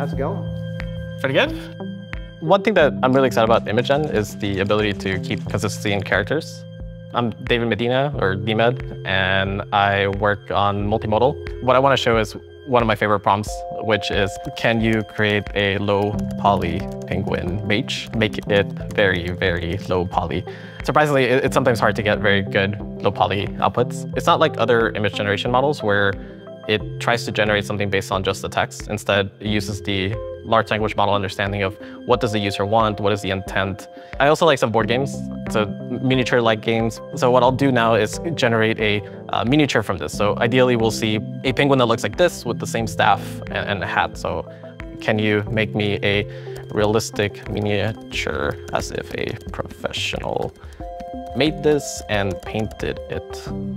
How's it going? Pretty good. One thing that I'm really excited about ImageGen is the ability to keep consistency in characters. I'm David Medina, or DMed, and I work on multimodal. What I want to show is one of my favorite prompts, which is can you create a low poly penguin mage? Make it very, very low poly. Surprisingly, it's sometimes hard to get very good low poly outputs. It's not like other image generation models where it tries to generate something based on just the text. Instead, it uses the large language model understanding of what does the user want, what is the intent. I also like some board games, so miniature-like games. So what I'll do now is generate a uh, miniature from this. So ideally, we'll see a penguin that looks like this with the same staff and, and a hat. So can you make me a realistic miniature as if a professional made this and painted it.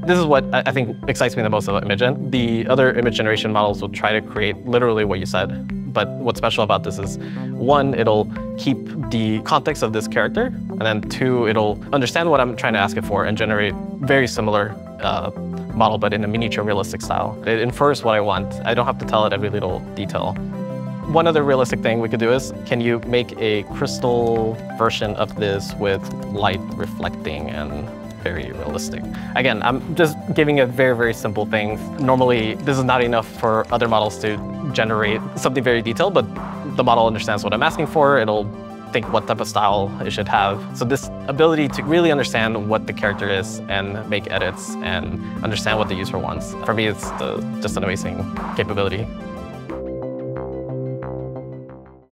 This is what I think excites me the most about ImageGen. The other image generation models will try to create literally what you said. But what's special about this is, one, it'll keep the context of this character, and then two, it'll understand what I'm trying to ask it for and generate very similar uh, model, but in a miniature realistic style. It infers what I want. I don't have to tell it every little detail. One other realistic thing we could do is, can you make a crystal version of this with light reflecting and very realistic. Again, I'm just giving a very, very simple thing. Normally, this is not enough for other models to generate something very detailed, but the model understands what I'm asking for. It'll think what type of style it should have. So this ability to really understand what the character is and make edits and understand what the user wants, for me, it's the, just an amazing capability.